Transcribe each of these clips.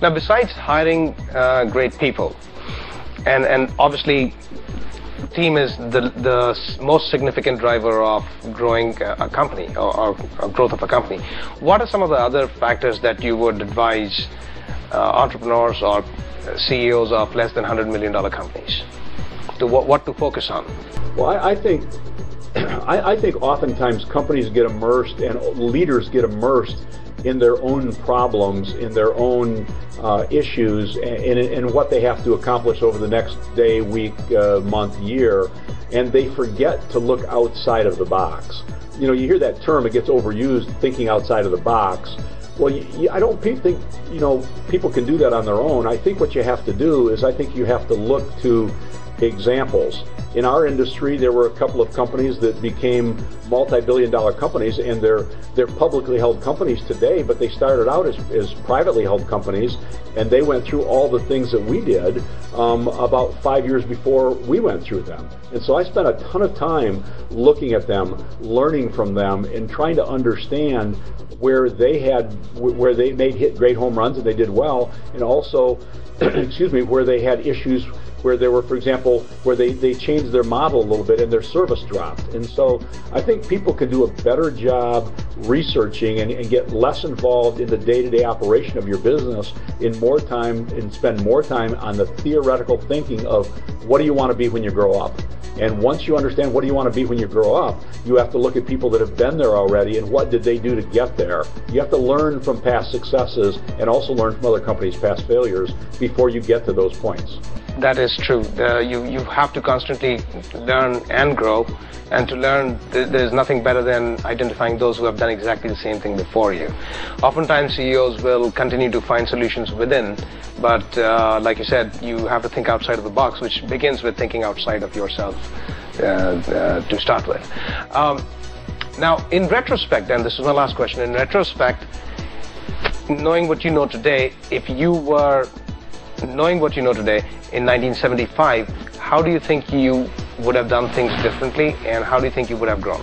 Now, besides hiring uh, great people, and and obviously, team is the the most significant driver of growing a company or, or, or growth of a company. What are some of the other factors that you would advise uh, entrepreneurs or CEOs of less than hundred million dollar companies to what, what to focus on? Well, I, I think I, I, think oftentimes companies get immersed and leaders get immersed in their own problems, in their own uh, issues, and in what they have to accomplish over the next day, week, uh, month, year, and they forget to look outside of the box. You know, you hear that term, it gets overused, thinking outside of the box. Well, I don't think you know people can do that on their own. I think what you have to do is I think you have to look to examples. In our industry, there were a couple of companies that became multi-billion dollar companies and they're they're publicly held companies today, but they started out as, as privately held companies and they went through all the things that we did um, about five years before we went through them. And so I spent a ton of time looking at them, learning from them, and trying to understand where they had where they made hit great home runs and they did well, and also, excuse me, where they had issues where there were, for example, where they, they changed their model a little bit and their service dropped. And so I think people can do a better job researching and, and get less involved in the day-to-day operation of your business in more time and spend more time on the theoretical thinking of what do you want to be when you grow up. And once you understand what do you want to be when you grow up, you have to look at people that have been there already and what did they do to get there. You have to learn from past successes and also learn from other companies' past failures before you get to those points. That is true. Uh, you, you have to constantly learn and grow. And to learn, th- there's nothing better than identifying those who have done exactly the same thing before you. Oftentimes, CEOs will continue to find solutions within, but uh, like you said, you have to think outside of the box, which begins with thinking outside of yourself uh, uh to start with. Um, now, in retrospect, and this is my last question, in retrospect, knowing what you know today, if you were knowing what you know today in 1975, how do you think you would have done things differently and how do you think you would have grown?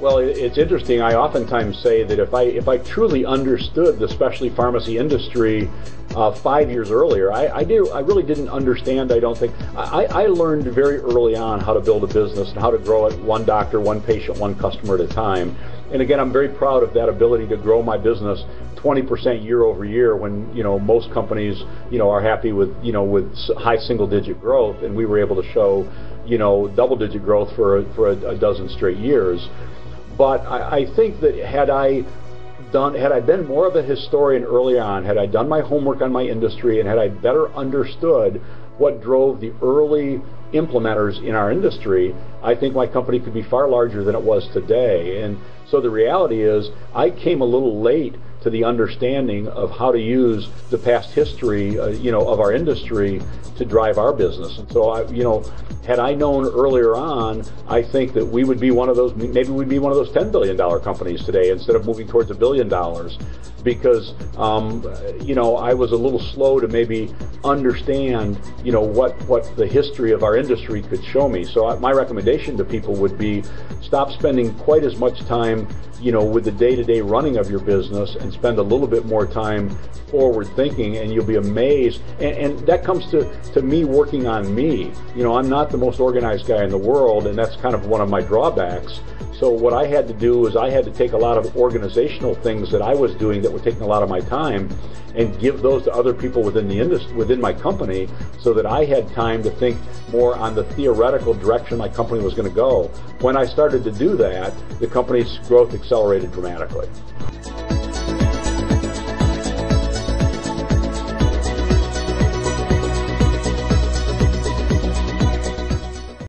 Well, it's interesting. I oftentimes say that if I if I truly understood the specialty pharmacy industry uh, five years earlier, I, I do I really didn't understand. I don't think I, I learned very early on how to build a business and how to grow it one doctor, one patient, one customer at a time. And again, I'm very proud of that ability to grow my business 20% year over year when, you know, most companies, you know, are happy with, you know, with high single digit growth and we were able to show, you know, double digit growth for, for a, a dozen straight years. But I, I think that had I done, had I been more of a historian early on, had I done my homework on my industry and had I better understood what drove the early implementers in our industry, I think my company could be far larger than it was today. And so the reality is, I came a little late to the understanding of how to use the past history, uh, you know, of our industry to drive our business. And so, I, you know, had I known earlier on, I think that we would be one of those, maybe we'd be one of those $10 billion companies today instead of moving towards a billion dollars because, um, you know, I was a little slow to maybe understand, you know, what, what the history of our industry could show me. So I, my recommendation to people would be stop spending quite as much time, you know, with the day-to-day running of your business and spend a little bit more time forward thinking and you'll be amazed. And, and that comes to, to me working on me. You know, I'm not the most organized guy in the world and that's kind of one of my drawbacks. So what I had to do is I had to take a lot of organizational things that I was doing that were taking a lot of my time and give those to other people within the industry, within my company so that I had time to think more on the theoretical direction my company was going to go. When I started to do that, the company's growth accelerated dramatically.